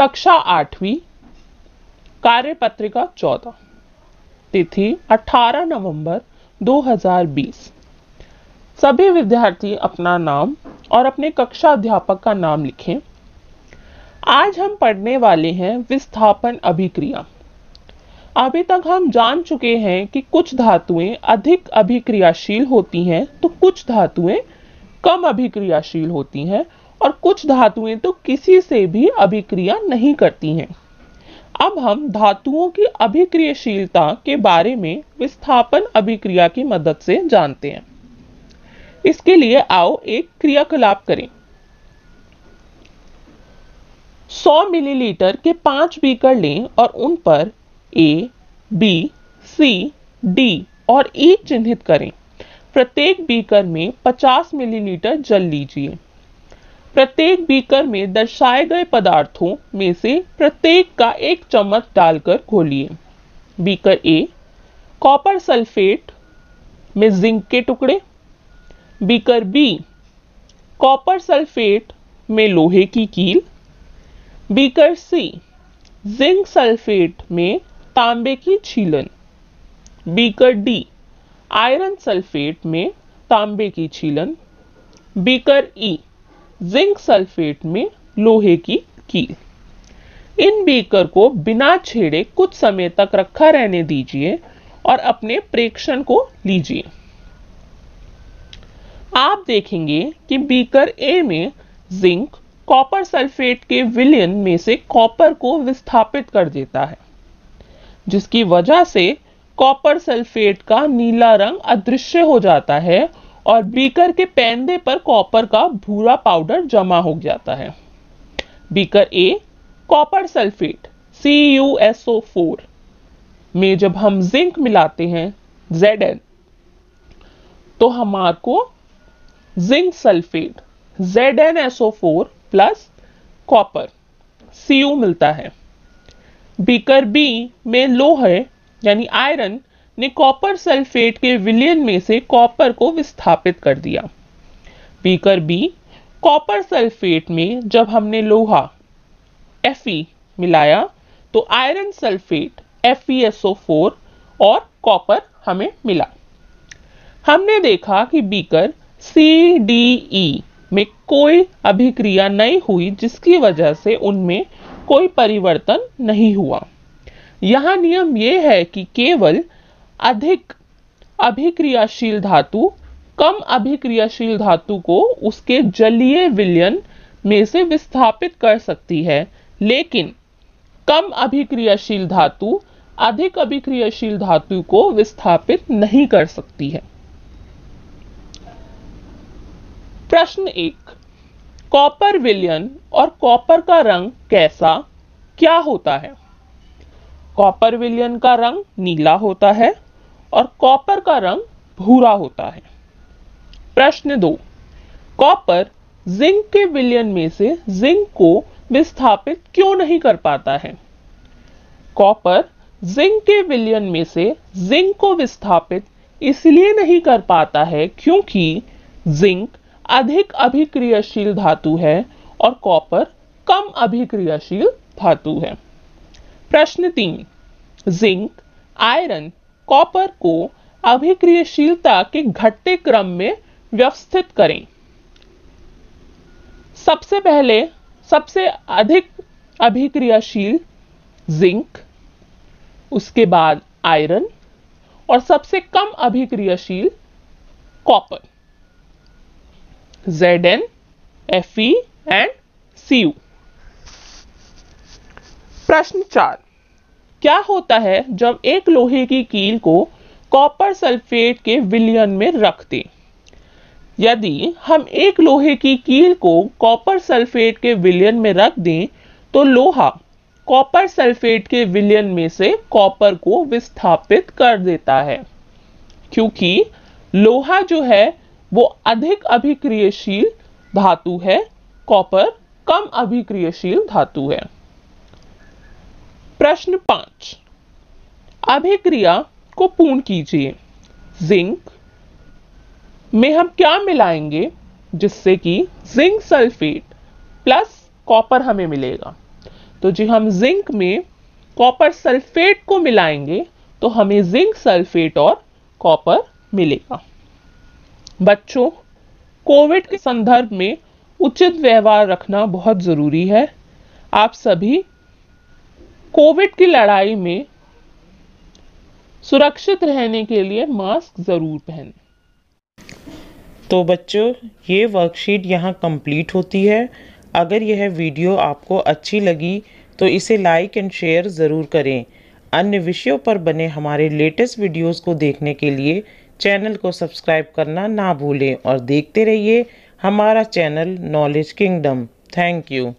कक्षा आठवीं कार्य पत्रिका चौदह, तिथि 18 नवंबर 2020 सभी विद्यार्थी अपना नाम और अपने कक्षा अध्यापक का नाम लिखें। आज हम पढ़ने वाले हैं विस्थापन अभिक्रिया। अभी तक हम जान चुके हैं कि कुछ धातुएँ अधिक अभिक्रियाशील होती हैं तो कुछ धातुएँ कम अभिक्रियाशील होती हैं और कुछ धातुएँ तो किसी से भी अभिक्रिया नहीं करती हैं। अब हम धातुओं की अभिक्रियाशीलता के बारे में विस्थापन अभिक्रिया की मदद से जानते हैं। इसके लिए आओ एक क्रियाकलाप करें। 100 मिलीलीटर के पाँच बीकर लें और उन पर ए बी सी डी और ई e चिन्हित करें। प्रत्येक बीकर में 50 मिलीलीटर जल लीजिए। प्रत्येक बीकर में दर्शाए गए पदार्थों में से प्रत्येक का एक चम्मच डालकर घोलिए। बीकर ए कॉपर सल्फेट में जिंक के टुकड़े। बीकर बी कॉपर सल्फेट में लोहे की कील। बीकर सी जिंक सल्फेट में तांबे की छीलन। बीकर डी आयरन सल्फेट में तांबे की छीलन। बीकर ई जिंक सल्फेट में लोहे की कील। इन बीकर को बिना छेड़े कुछ समय तक रखा रहने दीजिए और अपने प्रेक्षण को लीजिए। आप देखेंगे कि बीकर ए में जिंक कॉपर सल्फेट के विलियन में से कॉपर को विस्थापित कर देता है, जिसकी वजह से कॉपर सल्फेट का नीला रंग अदृश्य हो जाता है और बीकर के पैंदे पर कॉपर का भूरा पाउडर जमा हो जाता है। Beaker A copper sulphate CuSO4 में जब हम जिंक मिलाते हैं, Zn तो हमारे को zinc sulphate ZnSO4 plus copper Cu मिलता है। बीकर बी में लोहे यानी आयरन ने कॉपर सल्फेट के विलियन में से कॉपर को विस्थापित कर दिया। बीकर बी कॉपर सल्फेट में जब हमने लोहा, Fe मिलाया तो आयरन सल्फेट FeSO4 और कॉपर हमें मिला। हमने देखा कि बीकर CDE में कोई अभिक्रिया नहीं हुई, जिसकी वजह से उनमें कोई परिवर्तन नहीं हुआ। यहाँ नियम यह है कि केवल अधिक अभिक्रियाशील धातु, कम अभिक्रियाशील धातु को उसके जलीय विलयन में से विस्थापित कर सकती है। लेकिन कम अभिक्रियाशील धातु अधिक अभिक्रियाशील धातु को विस्थापित नहीं कर सकती है। प्रश्न एक, कॉपर विलयन और कॉपर का रंग कैसा, क्या होता है? कॉपर विलयन का रंग नीला होता है और कॉपर का रंग भूरा होता है। प्रश्न दो। कॉपर जिंक के विलयन में से जिंक को विस्थापित क्यों नहीं कर पाता है? कॉपर जिंक के विलयन में से जिंक को विस्थापित इसलिए नहीं कर पाता है क्योंकि जिंक अधिक अभिक्रियाशील धातु है और कॉपर कम अभिक्रियाशील धातु है। प्रश्न तीन। जिंक, आयरन कॉपर को अभिक्रियशीलता के घटते क्रम में व्यवस्थित करें। सबसे पहले सबसे अधिक अभिक्रियाशील जिंक उसके बाद आयरन और सबसे कम अभिक्रियाशील copper. Zn, Fe and Cu प्रश्न चार। क्या होता है जब एक लोहे की कील को कॉपर सल्फेट के विलयन में रख दें यदि हम एक लोहे की कील को कॉपर सल्फेट के विलयन में रख दें तो लोहा कॉपर सल्फेट के विलयन में से कॉपर को विस्थापित कर देता है। क्योंकि लोहा जो है, वो अधिक अभिक्रियशील धातु है कॉपर कम अभिक्रियशील धातु है। प्रश्न पाँच। अभिक्रिया को पूर्ण कीजिए। जिंक में हम क्या मिलाएँगे जिससे कि जिंक सल्फेट प्लस कॉपर हमें मिलेगा? तो जी हम जिंक में कॉपर सल्फेट को मिलाएँगे तो हमें जिंक सल्फेट और कॉपर मिलेगा। बच्चों, कोविड के संदर्भ में उचित व्यवहार रखना बहुत ज़रूरी है। आप सभी कोविड की लड़ाई में सुरक्षित रहने के लिए मास्क ज़रूर पहनें। तो बच्चों, ये वर्कशीट यहाँ कंप्लीट होती है। अगर यह वीडियो आपको अच्छी लगी तो इसे लाइक एंड शेयर ज़रूर करें। अन्य विषयों पर बने हमारे लेटेस्ट वीडियोस को देखने के लिए चैनल को सब्सक्राइब करना ना भूलें और देखते रहिए हमारा channel knowledge kingdom thank you